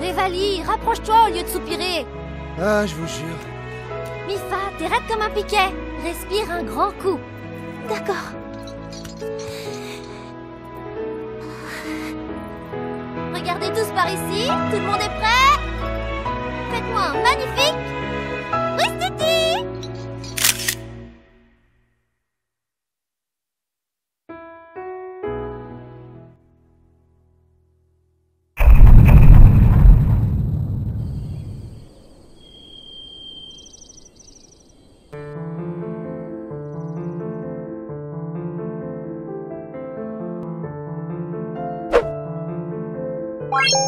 Revali, rapproche-toi au lieu de soupirer. Ah, je vous jure. Mifa, t'es raide comme un piquet. Respire un grand coup. D'accord. Regardez tous par ici. Tout le monde est prêt? Faites-moi un magnifique Bye.